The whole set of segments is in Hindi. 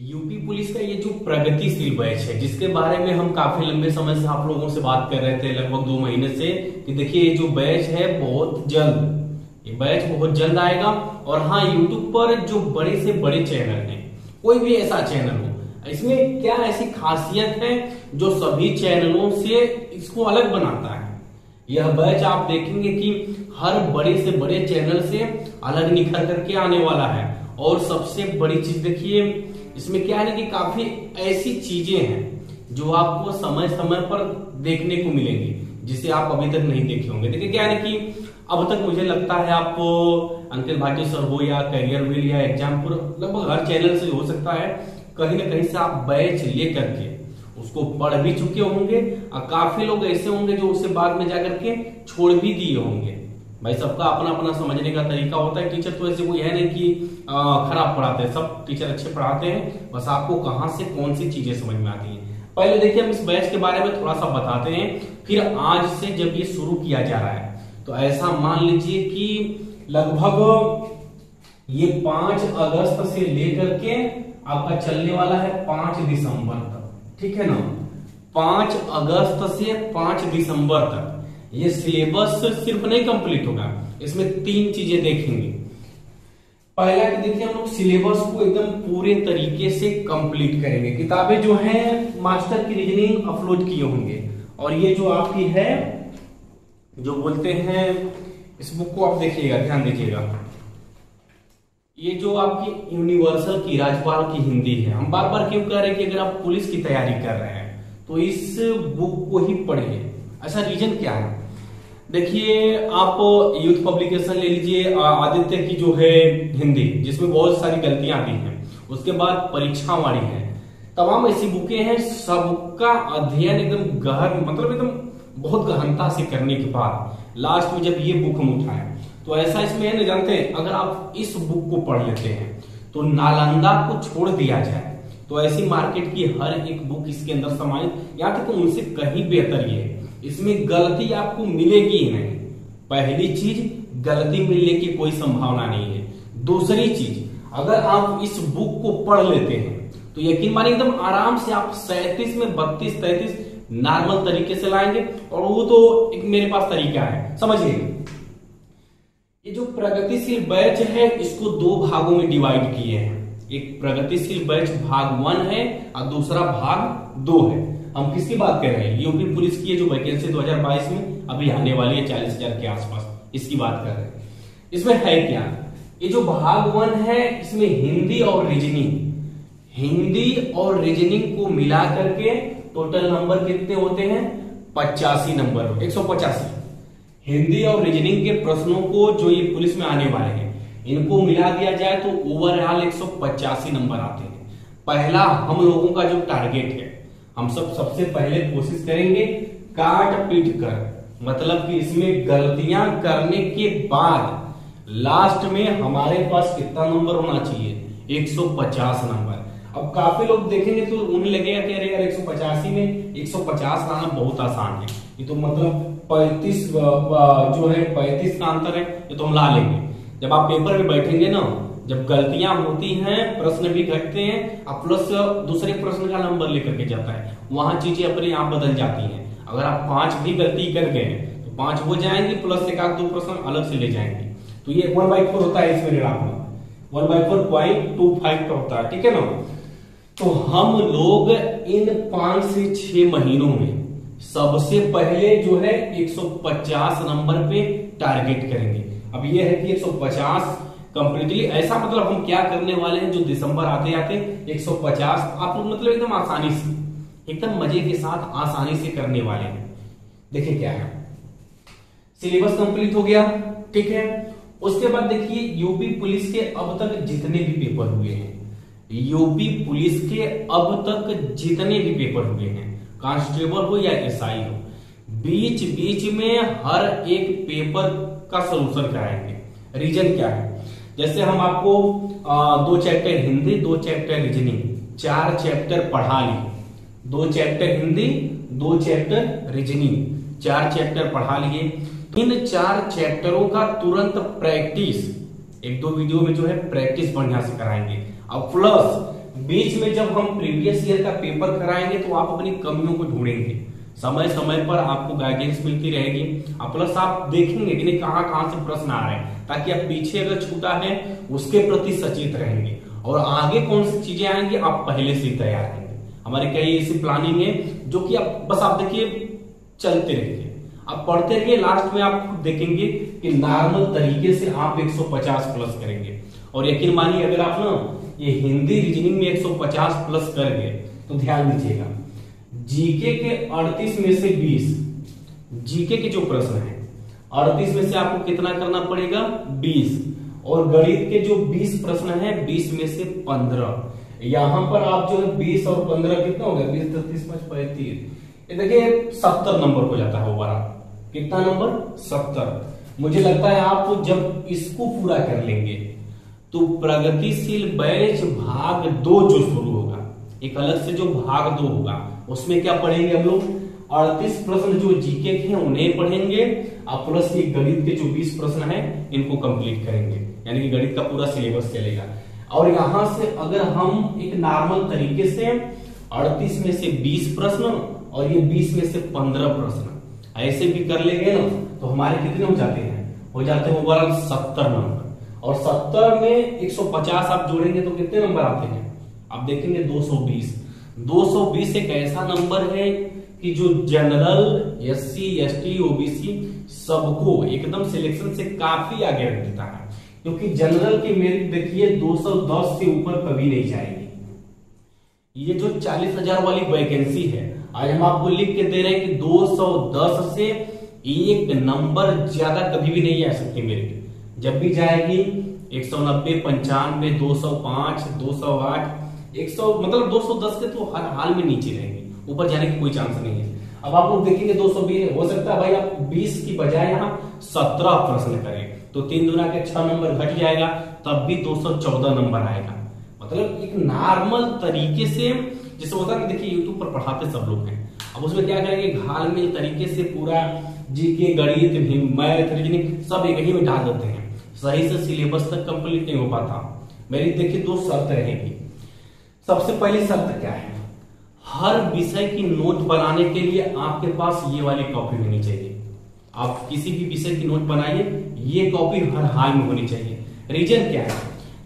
यूपी पुलिस का ये जो प्रगतिशील बैच है, जिसके बारे में हम काफ़ी लंबे समय से आप लोगों से बात कर रहे थे, लगभग दो महीने से, कि देखिए ये जो बैच है बहुत जल्द, ये बैच बहुत जल्द आएगा, और हाँ यूट्यूब पर जो बड़े से बड़े चैनल हैं, कोई भी ऐसा चैनल हो, इसमें क्या ऐसी खासियत है जो सभी चैनलों से इसको अलग बनाता है? यह बैच आप देखेंगे कि हर बड़े से बड़े चैनल से अलग निखर करके आने वाला है, और सबसे बड़ी चीज़ देखिए इसमें क्या है कि काफ़ी ऐसी चीज़ें हैं जो आपको समय समय पर देखने को मिलेंगी, जिसे आप अभी तक नहीं देखे होंगे। देखिए, क्या है कि अब तक मुझे लगता है आपको अंकित भाटी सर हो या करियर विल या एग्ज़ाम लगभग हर चैनल से हो सकता है। कहीं ना कहीं से आप बैच ले करके उसको पढ़ भी चुके होंगे और काफ़ी लोग ऐसे होंगे जो उसे बाद में जाकर के छोड़ भी दिए होंगे। भाई सबका अपना अपना समझने का तरीका होता है। टीचर तो ऐसे कोई है नहीं कि खराब पढ़ाते हैं। सब टीचर अच्छे पढ़ाते हैं। बस आपको कहाँ से कौन सी चीज़ें समझ में आती हैं? पहले देखिए, हम इस बैच के बारे में थोड़ा सा बताते हैं। फिर आज से जब ये शुरू किया जा रहा है तो ऐसा मान लीजिए कि लगभग ये पाँच अगस्त से लेकर के आपका चलने वाला है पाँच दिसंबर तक। ठीक है ना? पाँच अगस्त से पाँच दिसंबर तक। ये सिलेबस सिर्फ़ नहीं कंप्लीट होगा, इसमें तीन चीज़ें देखेंगे। पहला कि देखिए, हम लोग सिलेबस को एकदम पूरे तरीके से कंप्लीट करेंगे। किताबें जो हैं, मास्टर की रीजनिंग अपलोड किए होंगे। और ये जो आपकी है, जो बोलते हैं, इस बुक को आप देखिएगा, ध्यान दीजिएगा। ये जो आपकी यूनिवर्सल की राजपाल की हिंदी है, हम बार बार क्यों कह रहे हैं कि अगर आप पुलिस की तैयारी कर रहे हैं तो इस बुक को ही पढ़िए। ऐसा रीजन क्या है? देखिए, आप यूथ पब्लिकेशन ले लीजिए आदित्य की जो है हिंदी, जिसमें बहुत सारी गलतियाँ आती हैं। उसके बाद परीक्षा वाली है। तमाम ऐसी बुकें हैं, सबका अध्ययन एकदम गहन मतलब एकदम बहुत गहनता से करने के बाद लास्ट में जब ये बुक हम उठाए तो ऐसा इसमें है ना, जानते हैं, अगर आप इस बुक को पढ़ लेते हैं तो नालंदा को छोड़ दिया जाए तो ऐसी मार्केट की हर एक बुक इसके अंदर समाहित, या तक उनसे कहीं बेहतर ये है इसमें गलती आपको मिलेगी ही नहीं। पहली चीज़, गलती मिलने की कोई संभावना नहीं है। दूसरी चीज़, अगर आप इस बुक को पढ़ लेते हैं तो यकीन मानिए एकदम आराम से आप सैतीस में बत्तीस, तैतीस नॉर्मल तरीके से लाएँगे, और वो तो एक मेरे पास तरीका है। समझिए। ये जो प्रगतिशील बैच है, इसको दो भागों में डिवाइड किए हैं। एक प्रगतिशील बैच भाग वन है, और दूसरा भाग दो है। हम किसकी बात कर रहे हैं? यूपी पुलिस की है, जो वैकेंसी 2022 में, अभी आने वाली है चालीस हज़ार के आसपास। इसकी बात कर रहे हैं। इसमें है क्या? ये जो भाग वन है, इसमें हिंदी और रीजनिंग। हिंदी और रीजनिंग को मिला करके टोटल नंबर कितने होते हैं? पचासी नंबर एक सौ पचासी। हिंदी और रीजनिंग के प्रश्नों को जो ये पुलिस में आने वाले हैं, इनको मिला दिया जाए तो ओवरऑल एक सौ पचासी नंबर आते हैं। पहला हम लोगों का जो टारगेट है हम सब सबसे पहले कोशिश करेंगे काट पीट कर। मतलब कि इसमें गलतियाँ करने के बाद लास्ट में हमारे पास कितना नंबर होना चाहिए? 150 नंबर अब काफ़ी लोग देखेंगे तो उन्हें लगेगा कि अरे यार, एक में 150 लाना बहुत आसान है। ये तो मतलब 35 जो है 35 का अंतर है, ये तो हम ला लेंगे। जब आप पेपर में बैठेंगे ना जब गलतियाँ होती हैं, प्रश्न भी घटते हैं और प्लस दूसरे प्रश्न का नंबर लेकर के जाता है। वहाँ चीज़ें अपने आप बदल जाती हैं। अगर आप पाँच भी गलती कर गए तो पाँच हो जाएँगे प्लस एक आध दो प्रश्न अलग से ले जाएँगे। तो ये वन बाई फोर होता है इस परिणाम में। One by four point two five का होता है, ठीक है ना? तो हम लोग इन पाँच से छह महीनों में सबसे पहले जो है 150 नंबर पे टारगेट करेंगे। अब ये है कि 150 कंप्लीटली ऐसा मतलब हम क्या करने वाले हैं जो दिसंबर आते आते 150 आप मतलब एकदम आसानी से, एकदम मज़े के साथ आसानी से करने वाले हैं। देखिए क्या है। सिलेबस कंप्लीट हो गया, ठीक है। उसके बाद देखिए, यूपी पुलिस के अब तक जितने भी पेपर हुए हैं, यूपी पुलिस के अब तक जितने भी पेपर हुए हैं, कांस्टेबल हो या एसआई हो बीच बीच में हर एक पेपर का सोल्यूशन कराएँगे। रीजन क्या है? जैसे हम आपको दो चैप्टर हिंदी, दो चैप्टर रीजनिंग चार चैप्टर पढ़ा लिए दो चैप्टर हिंदी, दो चैप्टर रीजनिंग चार चैप्टर पढ़ा लिए इन चार चैप्टरों का तुरंत प्रैक्टिस एक दो वीडियो में जो है प्रैक्टिस बढ़िया से कराएँगे। और प्लस बीच में जब हम प्रीवियस ईयर का पेपर कराएँगे तो आप अपनी कमियों को ढूंढेंगे। समय समय पर आपको गाइडेंस मिलती रहेगी। प्लस आप देखेंगे कि नहीं कहाँ से प्रश्न आ रहे हैं, ताकि आप पीछे अगर छूटा है, उसके प्रति सचेत रहेंगे। और आगे कौन सी चीज़ें आएँगी, आप पहले से तैयार रहेंगे। हमारी कई ऐसी प्लानिंग है, जो कि आप, बस आप देखिए, चलते रहिए। आप पढ़ते रहिए लास्ट में आप देखेंगे कि नॉर्मल तरीके से आप 150 प्लस करेंगे। और यकीन मानिए, अगर आप ना, ये हिंदी रीजनिंग में 150 प्लस कर गए तो ध्यान दीजिएगा। जीके के 38 में से 20 जीके के जो प्रश्न है 38 में से आपको कितना करना पड़ेगा? 20 और गणित के जो 20 प्रश्न है 20 में से 15 यहाँ पर आप जो है 20 और 15 कितना हो गया 20 तीस पाँच, पैंतीस। देखिए 70 नंबर हो जाता है ओवरऑल कितना नंबर? 70 मुझे लगता है आप जब इसको पूरा कर लेंगे तो प्रगतिशील बैच भाग दो जो शुरू होगा, एक अलग से जो भाग दो होगा उसमें क्या पढ़ेंगे हम लोग? अड़तीस प्रश्न जो जीके के हैं, उन्हें पढ़ेंगे। और प्लस ये गणित के जो बीस प्रश्न हैं, इनको कंप्लीट करेंगे। यानी कि गणित का पूरा सिलेबस चलेगा। और यहाँ से अगर हम एक नॉर्मल तरीके से अड़तीस में से बीस प्रश्न और ये बीस में से पंद्रह प्रश्न, ऐसे भी कर लेंगे ना तो हमारे कितने हो जाते हैं? हो जाते हैं ओवरऑल सत्तर नंबर और सत्तर में एक सौ पचास आप जोड़ेंगे तो कितने नंबर आते हैं? आप देखेंगे दो सौ बीस। 220 एक ऐसा नंबर है कि जो general S C S T OBC सबको एकदम सिलेक्शन से काफ़ी आगे रख देता है। क्योंकि जनरल की मेरिट देखिए 210 से ऊपर कभी नहीं जाएगी। ये जो चालीस हज़ार वाली वैकेंसी है, आज हम आपको लिख के दे रहे हैं कि 210 से एक नंबर ज़्यादा कभी भी नहीं आ सकती मेरिट जब भी जाएगी, एक सौ नब्बे, पंचानवे, दो सौ पाँच, दो सौ आठ 100 मतलब 210 के तो हर हाल में नीचे रहेंगे। ऊपर जाने की कोई चांस नहीं है। अब आप लोग देखेंगे 220 हो सकता है भाई आप 20 की बजाय यहाँ 17 प्रश्न करें। तो तीन दुना के छह नंबर घट जाएगा, तब भी 214 नंबर आएगा। मतलब एक नॉर्मल तरीके से, जैसे होता है देखिए यूट्यूब पर पढ़ाते सब लोग हैं। अब उसमें क्या करेंगे घाल में तरीके से पूरा जीके, गणित मैथ, रीजनिंग सब एक ही में डाल देते हैं। सही से सिलेबस तक कंप्लीट नहीं हो पाता। मेरी देखिए दो शर्त रहेगी। सबसे पहले शर्त क्या है? हर विषय की नोट बनाने के लिए आपके पास ये वाली कॉपी होनी चाहिए। आप किसी भी विषय की नोट बनाइए, ये कॉपी हर हाल में होनी चाहिए। रीजन क्या है?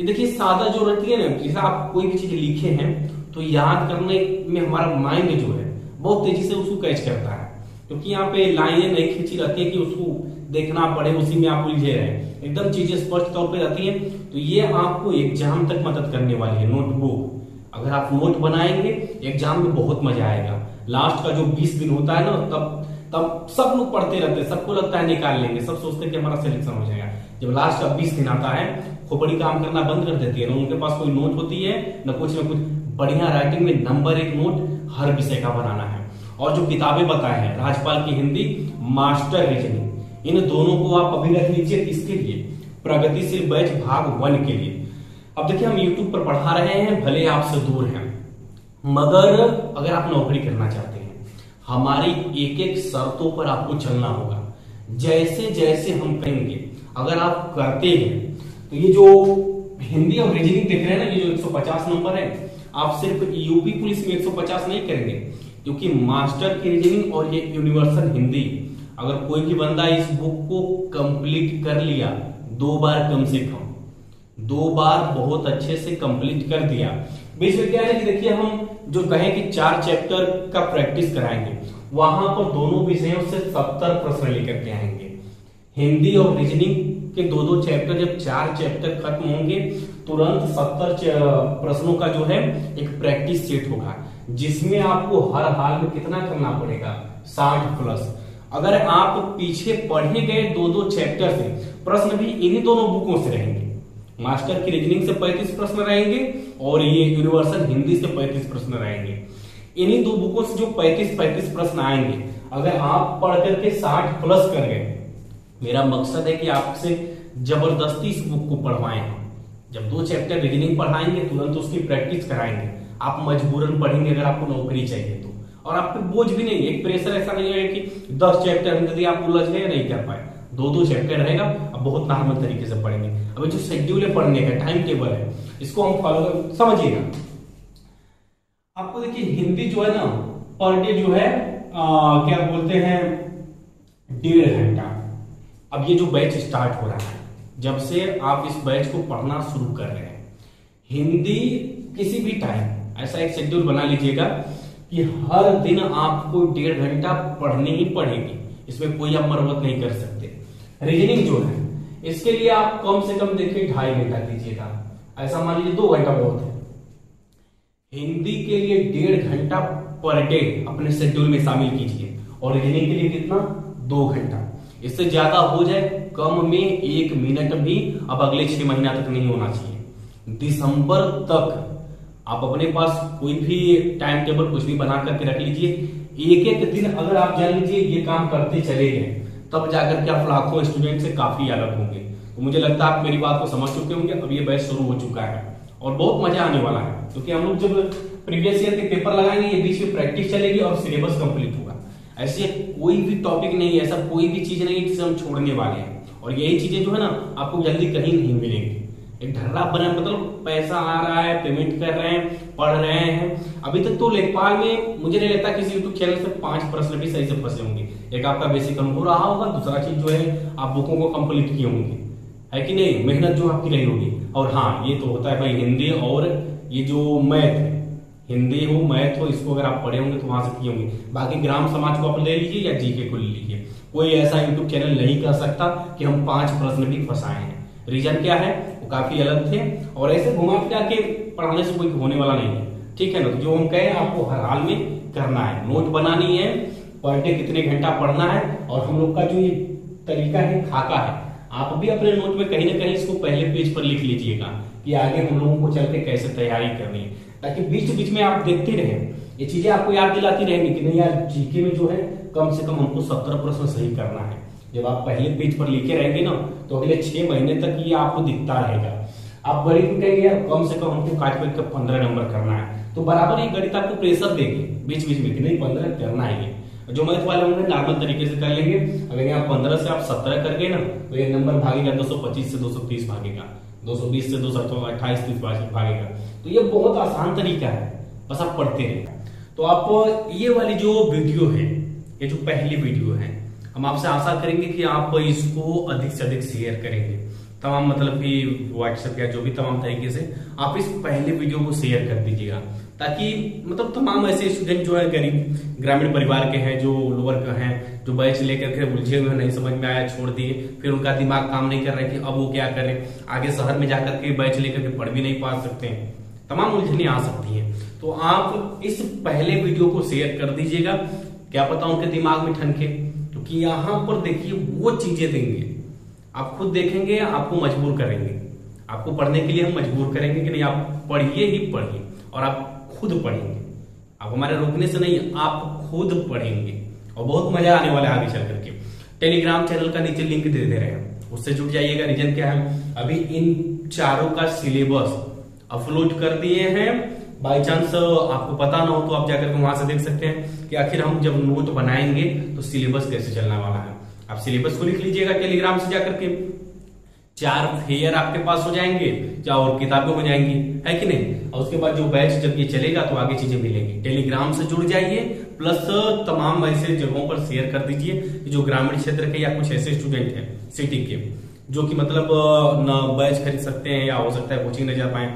ये देखिए, सादा जो रहती है ना, जैसे आप कोई भी चीज़ लिखे हैं तो याद करने में हमारा माइंड जो है, बहुत तेज़ी से उसको कैच करता है। क्योंकि यहाँ पे लाइनें नहीं खींची रहती है कि उसको देखना पड़े, उसी में आप उलझे रहे। एकदम चीज़ें स्पष्ट तौर पर रहती है। तो ये आपको एग्ज़ाम तक मदद करने वाली है नोटबुक अगर आप नोट बनाएँगे एग्ज़ाम में बहुत मज़ा आएगा। लास्ट का जो 20 दिन होता है ना, तब तब सब लोग पढ़ते रहते हैं, सबको लगता है निकाल लेंगे। सब सोचते हैं कि हमारा सिलेक्शन हो जाएगा। जब लास्ट का 20 दिन आता है, खोपड़ी काम करना बंद कर देती है ना, उनके पास कोई नोट होती है, न कुछ न कुछ। बढ़िया राइटिंग में नंबर एक नोट हर विषय का बनाना है। और जो किताबें बताए हैं, राजपाल की हिंदी मास्टर रीजनिंग इन दोनों को आप अभी रख लीजिए इसके लिए। प्रगतिशील बैच भाग वन के लिए। अब देखिए, हम YouTube पर पढ़ा रहे हैं, भले आपसे दूर हैं, मगर अगर आप नौकरी करना चाहते हैं, हमारी एक एक शर्तों पर आपको चलना होगा। जैसे जैसे हम कहेंगे, अगर आप करते हैं तो ये जो हिंदी और रीजनिंग देख रहे हैं ना, ये जो 150 नंबर है, आप सिर्फ़ यूपी पुलिस में 150 नहीं करेंगे, क्योंकि मास्टर की रीजनिंग और ये यूनिवर्सल हिंदी, अगर कोई भी बंदा इस बुक को कंप्लीट कर लिया, दो बार कम से कम। दो बार बहुत अच्छे से कंप्लीट कर दिया। है कि देखिए हम जो कहें कि चार चैप्टर का प्रैक्टिस कराएँगे, वहाँ पर दोनों विषयों से सत्तर प्रश्न लेकर के आएँगे। हिंदी और रीजनिंग के दो दो चैप्टर जब चार चैप्टर खत्म होंगे, तुरंत सत्तर प्रश्नों का जो है एक प्रैक्टिस सेट होगा, जिसमें आपको हर हाल में कितना करना पड़ेगा? साठ प्लस अगर आप पीछे पढ़े गए दो दो चैप्टर से, प्रश्न भी इन्हीं दोनों बुकों से रहेंगे। मास्टर की रीजनिंग से 35 प्रश्न रहेंगे और ये यूनिवर्सल हिंदी से 35 प्रश्न रहेंगे। इन्हीं दो बुकों से जो 35 35 प्रश्न आएँगे, अगर आप पढ़ करके 60 प्लस कर गए, मेरा मकसद है कि आपसे ज़बरदस्ती इस बुक को पढ़वाएँ। जब दो चैप्टर रीजनिंग पढ़ाएँगे, तुरंत उसकी प्रैक्टिस कराएँगे। आप मजबूरन पढ़ेंगे अगर आपको नौकरी चाहिए तो। और आपको बोझ भी नहीं एक प्रेशर ऐसा नहीं है कि दस चैप्टर यदि आप उलझ गए, नहीं कर पाए। दो दो चैप्टर रहेगा अब बहुत नॉर्मल तरीके से पढ़ेंगे। अब जो शेड्यूल है पढ़ने का टाइम टेबल है इसको हम फॉलो कर समझिएगा। आपको देखिए हिंदी जो है ना पर डे जो है आ, क्या बोलते हैं डेढ़ घंटा। अब ये जो बैच स्टार्ट हो रहा है जब से आप इस बैच को पढ़ना शुरू कर रहे हैं। हिंदी किसी भी टाइम ऐसा एक शेड्यूल बना लीजिएगा कि हर दिन आपको डेढ़ घंटा पढ़नी ही पड़ेगी। इसमें कोई आप मरम्मत नहीं कर सकते। रीजनिंग जो है, इसके लिए आप कम से कम देखिए ढाई घंटा दीजिएगा ऐसा मान लीजिए दो घंटा बहुत है। हिंदी के लिए डेढ़ घंटा पर डे अपने शेड्यूल में शामिल कीजिए, और रीजनिंग के लिए कितना? दो घंटा। इससे ज़्यादा हो जाए, कम में एक मिनट भी अब अगले छह महीना तक नहीं होना चाहिए। दिसंबर तक आप अपने पास कोई भी टाइम टेबल कुछ भी बना करके रख लीजिए। एक एक दिन अगर आप जान लीजिए ये काम करते चले गए तब जाकर के आप लाखों स्टूडेंट से काफ़ी अलग होंगे। तो मुझे लगता है आप मेरी बात को समझ चुके होंगे, अब ये बैच शुरू हो चुका है। और बहुत मज़ा आने वाला है, क्योंकि हम लोग जब प्रीवियस ईयर के पेपर लगाएँगे, ये बीच में प्रैक्टिस चलेगी और सिलेबस कंप्लीट होगा। ऐसे कोई भी टॉपिक नहीं है ऐसा कोई भी चीज़ नहीं है जिसे हम छोड़ने वाले हैं। और यही चीज़ें जो है ना, आपको जल्दी कहीं नहीं मिलेंगी। एक ढर्रा बना मतलब पैसा आ रहा है पेमेंट कर रहे हैं, पढ़ रहे हैं। अभी तक तो लेखपाल में मुझे नहीं लगता किसी यूट्यूब चैनल से पाँच प्रश्न भी सही से फंसे होंगे। एक आपका बेसिक अनुभव रहा होगा, दूसरा चीज़ जो है, आप बुकों को कंप्लीट किए होंगे। है कि नहीं? मेहनत जो आपकी रही होगी। और हाँ ये तो होता है भाई, हिंदी और ये जो मैथ हिंदी हो, मैथ हो, इसको अगर आप पढ़े होंगे तो वहाँ से किए होंगे। बाकी ग्राम समाज को आप ले लीजिए या जीके को ले लीजिए। कोई ऐसा यूट्यूब चैनल नहीं कर सकता कि हम पाँच प्रश्न भी फंसाए हैं। रीजन क्या है? वो काफ़ी अलग थे। और ऐसे घुमा फिरा के पढ़ाने से कोई होने वाला नहीं है। ठीक है ना? तो जो हम कहें, आपको हर हाल में करना है। नोट बनानी है, पर डे कितने घंटा पढ़ना है, और हम लोग का जो ये तरीका है, खाका है। आप भी अपने नोट में कहीं ना कहीं इसको पहले पेज पर लिख लीजिएगा कि आगे हम लोगों को चल के कैसे तैयारी करनी है। ताकि बीच बीच में आप देखते रहे। ये चीज़ें आपको याद दिलाती रहेंगी कि नहीं यार, जीके में जो है, कम से कम हमको सत्तर प्रश्न सही करना है। जब आप पहले पेज पर लिखे रहेंगे ना तो अगले छह महीने तक ये आपको दिखता रहेगा। आप गणित में कहेंगे, यार, कम से कम हमको काट पेट का पंद्रह नंबर करना है। तो बराबर ये गणित आपको प्रेशर देंगे बीच बीच में कि नहीं, पंद्रह करना है ये। जो मैथ वाले होंगे नॉर्मल तरीके से कर लेंगे। अगर यहाँ पंद्रह से आप सत्रह कर गए ना तो ये नंबर भागेगा दो सौ पच्चीस से दो सौ तीस भागेगा। दो सौ बीस से दो सौ अट्ठाईस तीस भागेगा। तो ये बहुत आसान तरीका है। बस आप पढ़ते रहे तो आप ये वाली जो वीडियो है, ये जो पहली वीडियो है हम आपसे आशा करेंगे कि आप इसको अधिक से अधिक शेयर करेंगे। तमाम मतलब कि व्हाट्सएप या जो भी तमाम तरीके से आप इस पहले वीडियो को शेयर कर दीजिएगा। ताकि मतलब तमाम ऐसे स्टूडेंट जो है, गरीब, ग्रामीण परिवार के हैं, जो लोअर के हैं, जो बैच लेकर के उलझे हुए नहीं समझ में आया, छोड़ दिए, फिर उनका दिमाग काम नहीं कर रहे कि अब वो क्या करें? आगे शहर में जाकर के बैच लेकर के पढ़ भी नहीं पा सकते हैं। तमाम उलझने आ सकती हैं। तो आप इस पहले वीडियो को शेयर कर दीजिएगा। क्या पता उनके दिमाग में ठनके। क्योंकि यहाँ पर देखिए वो चीज़ें देंगे। आप खुद देखेंगे, आपको मजबूर करेंगे। आपको पढ़ने के लिए हम मजबूर करेंगे कि नहीं, आप पढ़िए ही पढ़िए और आप खुद पढ़ेंगे आप हमारे रोकने से नहीं, आप खुद पढ़ेंगे। और बहुत मज़ा आने वाला है आगे चल करके टेलीग्राम चैनल का नीचे लिंक दे दे रहे हैं। उससे जुड़ जाइएगा। रीजन क्या है? अभी इन चारों का सिलेबस अपलोड कर दिए हैं। बाई चांस आपको पता ना हो तो आप जाकर के वहाँ से देख सकते हैं कि आखिर हम जब नोट बनाएँगे तो सिलेबस कैसे चलने वाला है। आप सिलेबस को लिख लीजिएगा टेलीग्राम से जाकर के। चार फेयर आपके पास हो जाएँगे और किताबें हो जाएँगी, है कि नहीं? और उसके बाद जो बैच जब ये चलेगा तो आगे चीज़ें मिलेंगी। टेलीग्राम से जुड़ जाइए प्लस तमाम ऐसे जगहों पर शेयर कर दीजिए जो ग्रामीण क्षेत्र के या कुछ ऐसे स्टूडेंट हैं सिटी के, जो कि मतलब न बैच खरीद सकते हैं या हो सकता है कोचिंग नहीं जा पाए।